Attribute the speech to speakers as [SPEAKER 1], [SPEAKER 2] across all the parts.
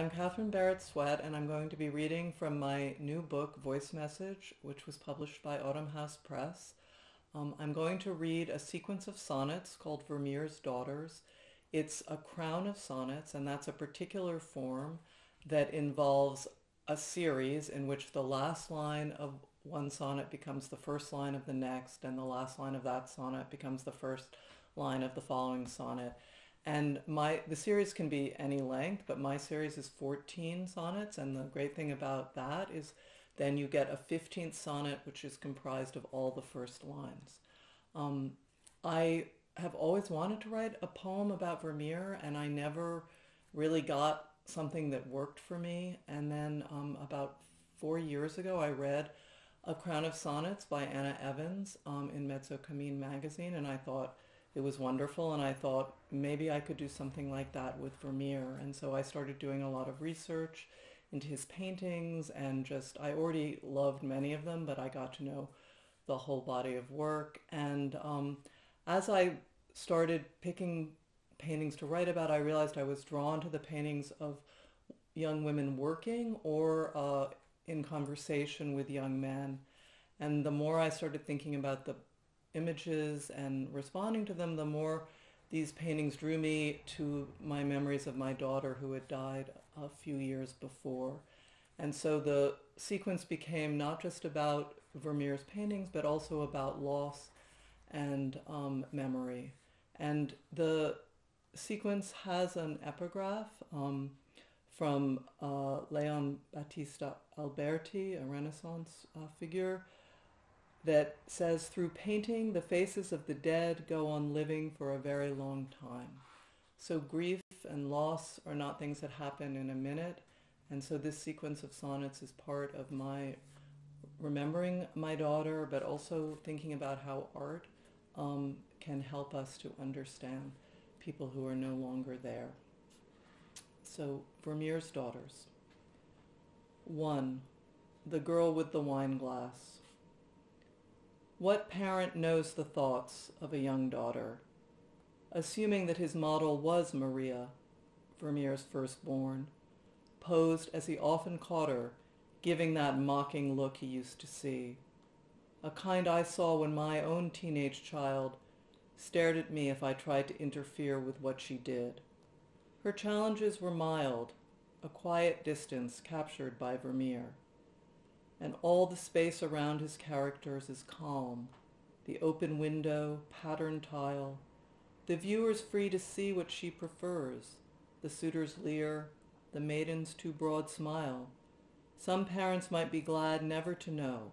[SPEAKER 1] I'm Katherine Barrett Swett, and I'm going to be reading from my new book, Voice Message, which was published by Autumn House Press. Um, I'm going to read a sequence of sonnets called Vermeer's Daughters. It's a crown of sonnets, and that's a particular form that involves a series in which the last line of one sonnet becomes the first line of the next, and the last line of that sonnet becomes the first line of the following sonnet. And my the series can be any length, but my series is 14 sonnets, and the great thing about that is then you get a 15th sonnet, which is comprised of all the first lines. Um, I have always wanted to write a poem about Vermeer, and I never really got something that worked for me. And then um, about four years ago, I read A Crown of Sonnets by Anna Evans um, in Mezzo Cammin magazine, and I thought it was wonderful. And I thought maybe I could do something like that with Vermeer. And so I started doing a lot of research into his paintings and just, I already loved many of them, but I got to know the whole body of work. And um, as I started picking paintings to write about, I realized I was drawn to the paintings of young women working or uh, in conversation with young men. And the more I started thinking about the images and responding to them, the more these paintings drew me to my memories of my daughter who had died a few years before. And so the sequence became not just about Vermeer's paintings, but also about loss and um, memory. And the sequence has an epigraph um, from uh, Leon Battista Alberti, a Renaissance uh, figure, that says, Through painting, the faces of the dead go on living for a very long time. So grief and loss are not things that happen in a minute. And so this sequence of sonnets is part of my remembering my daughter, but also thinking about how art um, can help us to understand people who are no longer there. So, Vermeer's daughters. One, the girl with the wine glass. What parent knows the thoughts of a young daughter? Assuming that his model was Maria, Vermeer's firstborn, posed as he often caught her, giving that mocking look he used to see. A kind I saw when my own teenage child stared at me if I tried to interfere with what she did. Her challenges were mild, a quiet distance captured by Vermeer. And all the space around his characters is calm, the open window, patterned tile. The viewer's free to see what she prefers, the suitor's leer, the maiden's too broad smile. Some parents might be glad never to know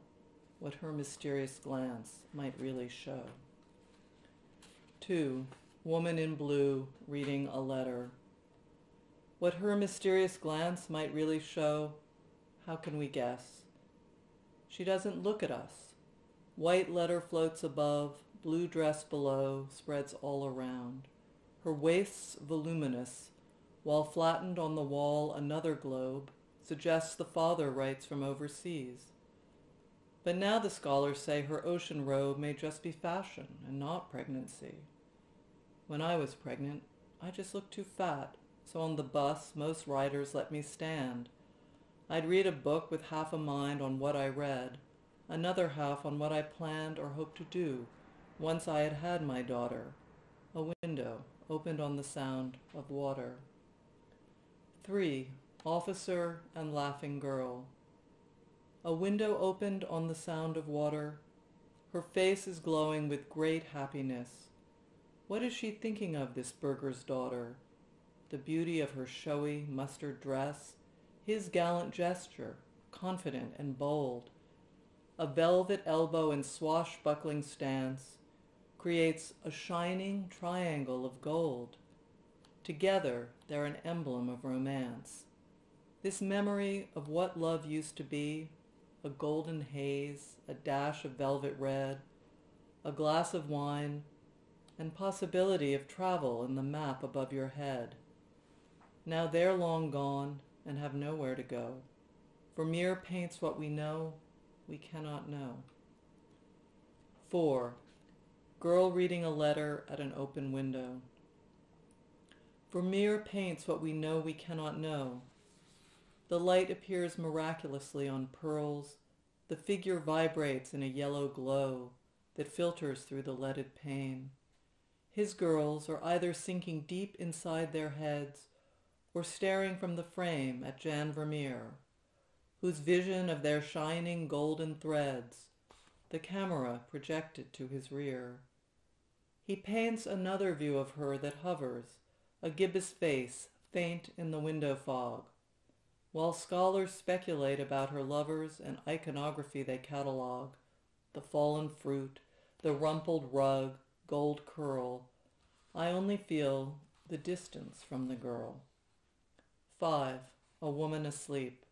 [SPEAKER 1] what her mysterious glance might really show. 2. Woman in Blue reading a letter. What her mysterious glance might really show, how can we guess? She doesn't look at us. White letter floats above, blue dress below, spreads all around. Her waist's voluminous, while flattened on the wall another globe suggests the father writes from overseas. But now the scholars say her ocean robe may just be fashion and not pregnancy. When I was pregnant, I just looked too fat, so on the bus most riders let me stand. I'd read a book with half a mind on what I read, another half on what I planned or hoped to do once I had had my daughter. A window opened on the sound of water. 3. Officer and Laughing Girl. A window opened on the sound of water. Her face is glowing with great happiness. What is she thinking of, this burgher's daughter? The beauty of her showy mustard dress, his gallant gesture, confident and bold. A velvet elbow and swashbuckling stance creates a shining triangle of gold. Together, they're an emblem of romance. This memory of what love used to be, a golden haze, a dash of velvet red, a glass of wine, and possibility of travel in the map above your head. Now they're long gone and have nowhere to go. Vermeer paints what we know we cannot know. 4. Girl reading a letter at an open window. Vermeer paints what we know we cannot know, The light appears miraculously on pearls. The figure vibrates in a yellow glow that filters through the leaded pane. His girls are either sinking deep inside their heads or staring from the frame at Jan Vermeer, whose vision of their shining golden threads the camera projected to his rear. He paints another view of her that hovers, a gibbous face faint in the window fog, while scholars speculate about her lovers and iconography they catalog, the fallen fruit, the rumpled rug, gold curl, I only feel the distance from the girl. 5. A woman asleep.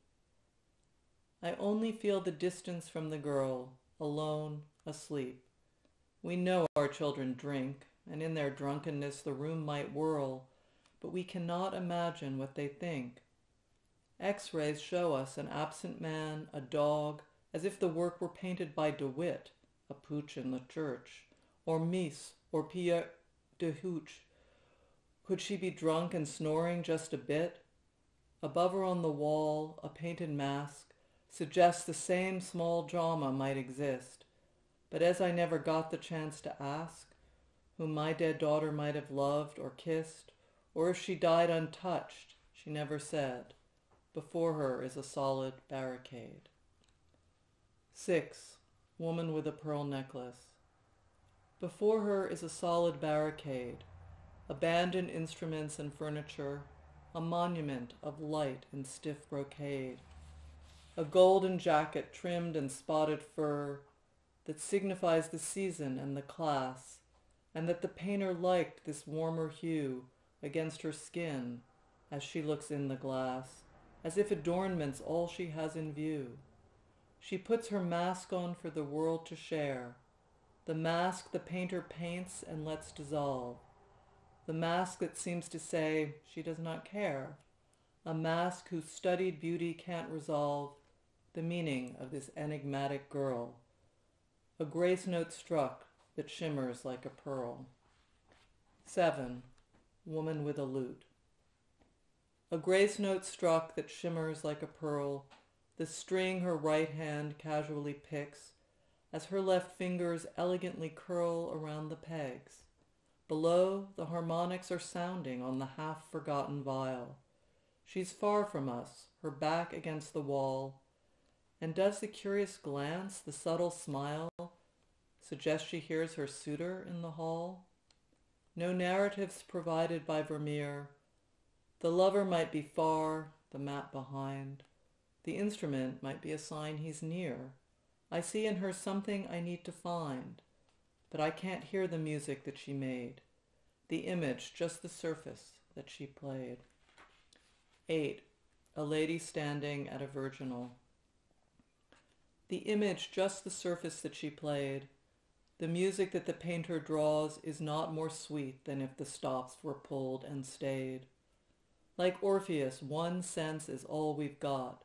[SPEAKER 1] I only feel the distance from the girl, alone, asleep. We know our children drink, and in their drunkenness the room might whirl, but we cannot imagine what they think. X-rays show us an absent man, a dog, as if the work were painted by De Witt, a pooch in the church, or Maes, or Pieter de Hooch. Could she be drunk and snoring just a bit? Above her on the wall, a painted mask, suggests the same small drama might exist. But as I never got the chance to ask, whom my dead daughter might have loved or kissed, or if she died untouched, she never said. Before her is a solid barricade. 6. Woman with a pearl necklace. Before her is a solid barricade, abandoned instruments and furniture, a monument of light and stiff brocade a golden jacket trimmed in spotted fur that signifies the season and the class, and that the painter liked this warmer hue against her skin as she looks in the glass, as if adornment's all she has in view. She puts her mask on for the world to share, the mask the painter paints and lets dissolve, the mask that seems to say she does not care, a mask whose studied beauty can't resolve the meaning of this enigmatic girl, a grace note struck that shimmers like a pearl. 7. Woman with a lute. A grace note struck that shimmers like a pearl, the string her right hand casually picks, as her left fingers elegantly curl around the pegs. Below, the harmonics are sounding on the half-forgotten viol. She's far from us, her back against the wall, and does the curious glance, the subtle smile, suggest she hears her suitor in the hall? No narratives provided by Vermeer. The lover might be far, the map behind. The instrument might be a sign he's near. I see in her something I need to find, but I can't hear the music that she made, the image, just the surface that she played. 8. A lady standing at a virginal. The image, just the surface that she played. The music that the painter draws is not more sweet than if the stops were pulled and stayed. Like Orpheus, one sense is all we've got.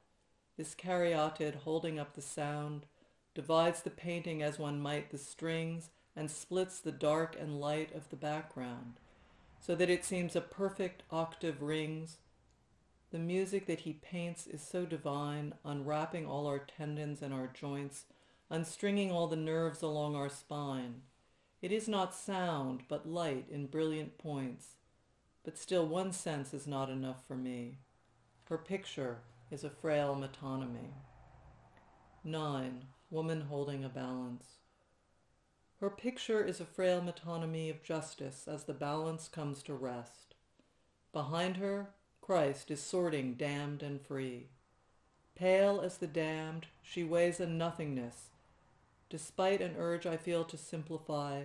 [SPEAKER 1] This caryatid holding up the sound divides the painting as one might the strings and splits the dark and light of the background, so that it seems a perfect octave rings the music that he paints is so divine, unwrapping all our tendons and our joints, unstringing all the nerves along our spine. It is not sound, but light in brilliant points. But still one sense is not enough for me. Her picture is a frail metonymy. 9. Woman holding a balance. Her picture is a frail metonymy of justice as the balance comes to rest. Behind her, Christ is sorting damned and free. Pale as the damned, she weighs a nothingness. Despite an urge I feel to simplify,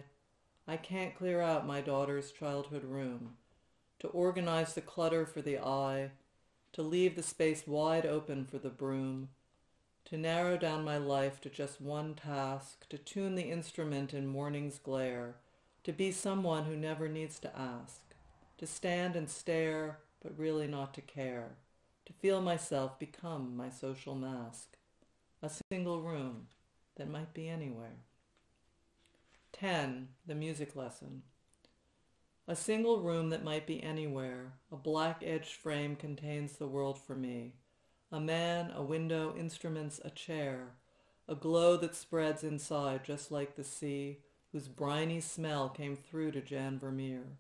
[SPEAKER 1] I can't clear out my daughter's childhood room, to organize the clutter for the eye, to leave the space wide open for the broom, to narrow down my life to just one task, to tune the instrument in morning's glare, to be someone who never needs to ask, to stand and stare but really not to care, to feel myself become my social mask, a single room that might be anywhere. 10. The music lesson. A single room that might be anywhere, a black-edged frame contains the world for me. A man, a window, instruments, a chair, a glow that spreads inside just like the sea, whose briny smell came through to Jan Vermeer.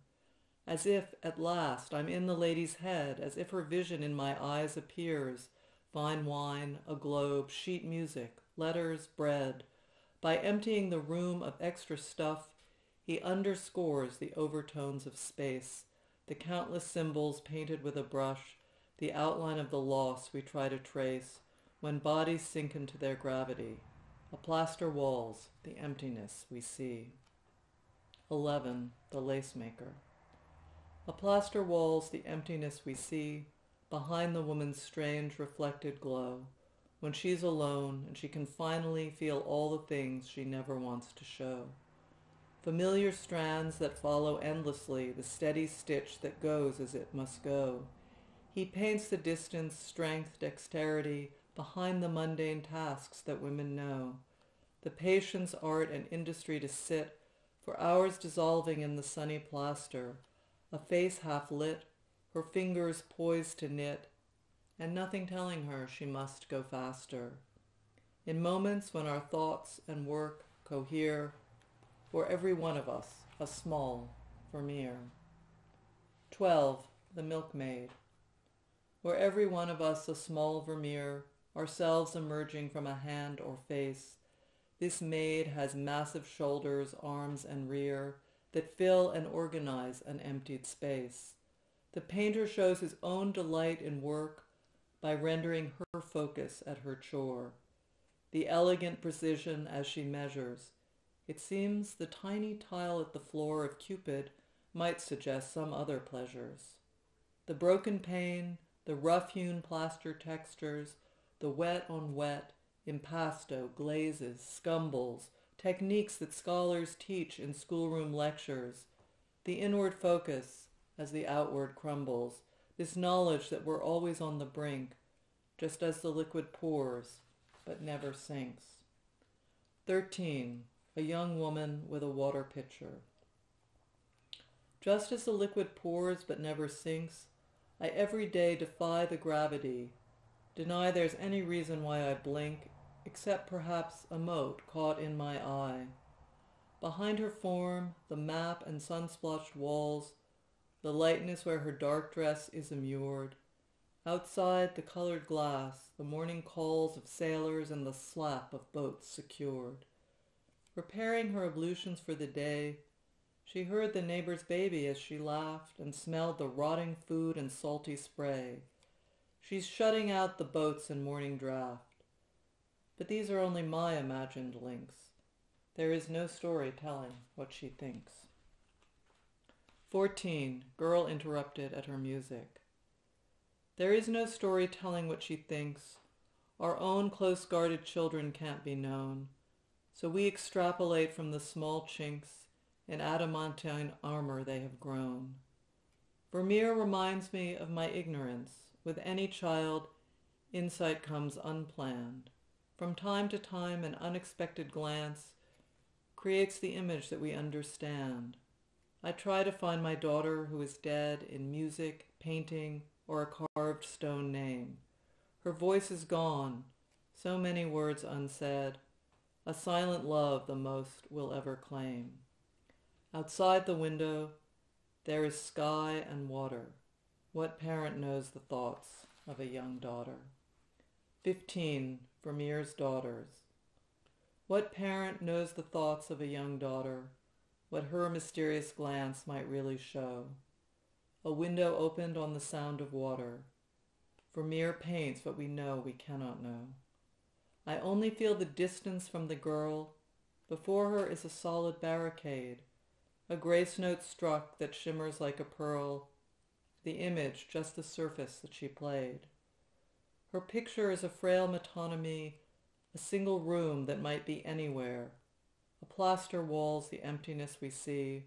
[SPEAKER 1] As if, at last, I'm in the lady's head, as if her vision in my eyes appears, fine wine, a globe, sheet music, letters, bread. By emptying the room of extra stuff, he underscores the overtones of space, the countless symbols painted with a brush, the outline of the loss we try to trace when bodies sink into their gravity, a plaster walls, the emptiness we see. 11. The Lace Maker. A plaster walls, the emptiness we see, behind the woman's strange reflected glow, when she's alone and she can finally feel all the things she never wants to show. Familiar strands that follow endlessly the steady stitch that goes as it must go. He paints the distance, strength, dexterity behind the mundane tasks that women know. The patience, art, and industry to sit for hours dissolving in the sunny plaster, a face half lit, her fingers poised to knit, and nothing telling her she must go faster. In moments when our thoughts and work cohere, for every one of us, a small Vermeer. 12. The Milkmaid. Where every one of us a small Vermeer, ourselves emerging from a hand or face, this maid has massive shoulders, arms, and rear that fill and organize an emptied space. The painter shows his own delight in work by rendering her focus at her chore. The elegant precision as she measures. It seems the tiny tile at the floor of Cupid might suggest some other pleasures. The broken pane, the rough-hewn plaster textures, the wet on wet, impasto, glazes, scumbles, techniques that scholars teach in schoolroom lectures, the inward focus, as the outward crumbles, this knowledge that we're always on the brink, just as the liquid pours, but never sinks. 13. A young woman with a water pitcher. Just as the liquid pours but never sinks, I every day defy the gravity, deny there's any reason why I blink, except perhaps a mote caught in my eye. Behind her form, the map and sun-splotched walls the lightness where her dark dress is immured. Outside the colored glass, the morning calls of sailors and the slap of boats secured. Preparing her ablutions for the day, she heard the neighbor's baby as she laughed and smelled the rotting food and salty spray. She's shutting out the boats and morning draft. But these are only my imagined links. There is no story telling what she thinks. 14. Girl interrupted at her music. There is no story telling what she thinks. Our own close-guarded children can't be known. So we extrapolate from the small chinks in adamantine armor they have grown. Vermeer reminds me of my ignorance. With any child, insight comes unplanned. From time to time, an unexpected glance creates the image that we understand. I try to find my daughter who is dead in music, painting, or a carved stone name. Her voice is gone, so many words unsaid, a silent love the most will ever claim. Outside the window, there is sky and water. What parent knows the thoughts of a young daughter? 15. Vermeer's Daughters. What parent knows the thoughts of a young daughter what her mysterious glance might really show. A window opened on the sound of water. Vermeer paints what we know we cannot know. I only feel the distance from the girl. Before her is a solid barricade, a grace note struck that shimmers like a pearl, the image just the surface that she played. Her picture is a frail metonymy, a single room that might be anywhere, the plaster walls, the emptiness we see,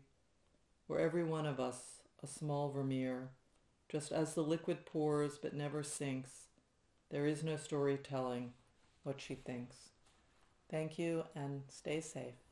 [SPEAKER 1] where every one of us, a small Vermeer, just as the liquid pours but never sinks, there is no story telling what she thinks. Thank you and stay safe.